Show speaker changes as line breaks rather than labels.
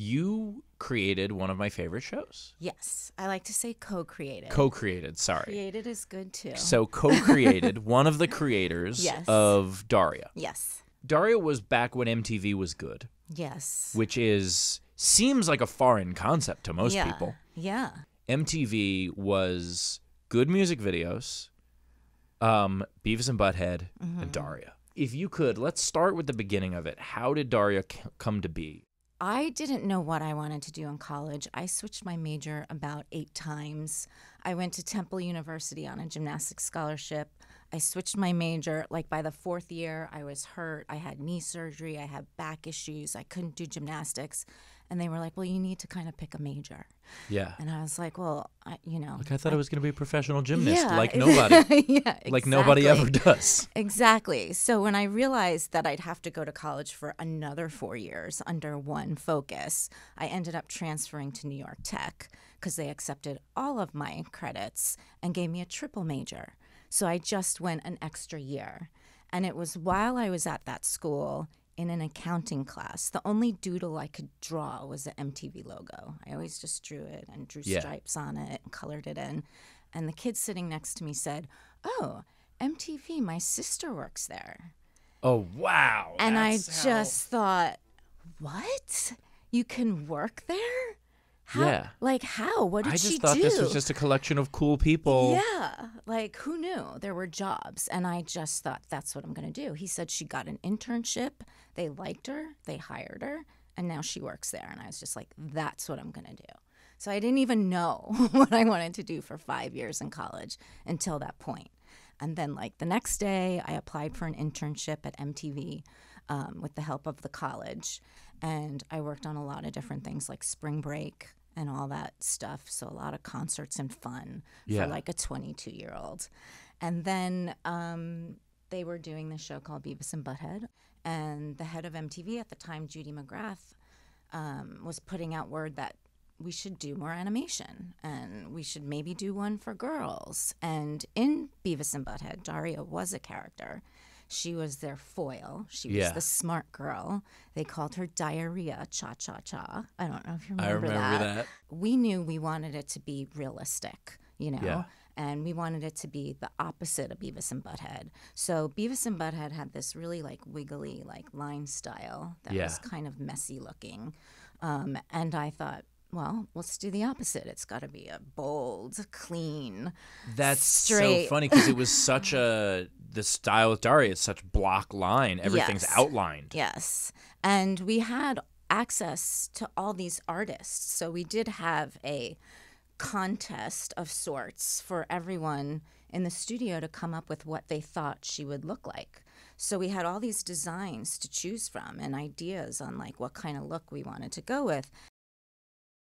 you created one of my favorite shows.
Yes, I like to say co-created.
Co-created, sorry.
created is good too.
So co-created, one of the creators
Yes.
of Daria.
yes,
Daria was back when MTV was good,
yes.
which is seems like a foreign concept to most
yeah.
people.
Yeah.
MTV was good music videos, um, Beavis and Butthead,
Mm-hmm.
and Daria. If you could, let's start with the beginning of it. How did Daria c- come to be?
I didn't know what I wanted to do in college. I switched my major about eight times. I went to Temple University on a gymnastics scholarship. I switched my major. Like by the fourth year, I was hurt. I had knee surgery. I had back issues. I couldn't do gymnastics. And they were like, well, you need to kind of pick a major.
Yeah.
And I was like, well, I, you know.
Like I thought I was going to be a professional gymnast,
yeah,
like nobody,
yeah,
like nobody ever does.
Exactly. So when I realized that I'd have to go to college for another four years under one focus, I ended up transferring to New York Tech because they accepted all of my credits and gave me a triple major. So I just went an extra year. And it was while I was at that school in an accounting class, the only doodle I could draw was the MTV logo. I always just drew it and drew
Yeah.
stripes on it and colored it in. And the kid sitting next to me said, Oh, MTV, my sister works there.
Oh wow!
And I
how-
just thought, What? You can work there? How?
Yeah.
Like, how? What did she do?
I
she
just thought
do?
this was just a collection of cool people.
Yeah, like who knew there were jobs? And I just thought that's what I'm going to do. He said she got an internship, they liked her, they hired her, and now she works there. And I was just like, that's what I'm going to do. So I didn't even know what I wanted to do for five years in college until that point. And then, like the next day, I applied for an internship at MTV um, with the help of the college. And I worked on a lot of different things like spring break and all that stuff. So, a lot of concerts and fun
Yeah.
for like a 22 year old. And then um, they were doing this show called Beavis and Butthead. And the head of MTV at the time, Judy McGrath, um, was putting out word that we should do more animation and we should maybe do one for girls. And in Beavis and Butthead, Daria was a character. She was their foil. She was
Yeah.
the smart girl. They called her Diarrhea Cha Cha Cha. I don't know if you
I
remember,
remember that.
We knew we wanted it to be realistic, you know?
Yeah.
And we wanted it to be the opposite of Beavis and Butthead. So Beavis and Butthead had this really like wiggly, like line style that
Yeah.
was kind of messy looking. Um, and I thought, well, let's do the opposite. It's got to be a bold, clean.
That's so funny because it was such a the style of Daria. It's such block line. Everything's
Yes.
outlined.
Yes. And we had access to all these artists. So we did have a contest of sorts for everyone in the studio to come up with what they thought she would look like. So we had all these designs to choose from and ideas on like what kind of look we wanted to go with.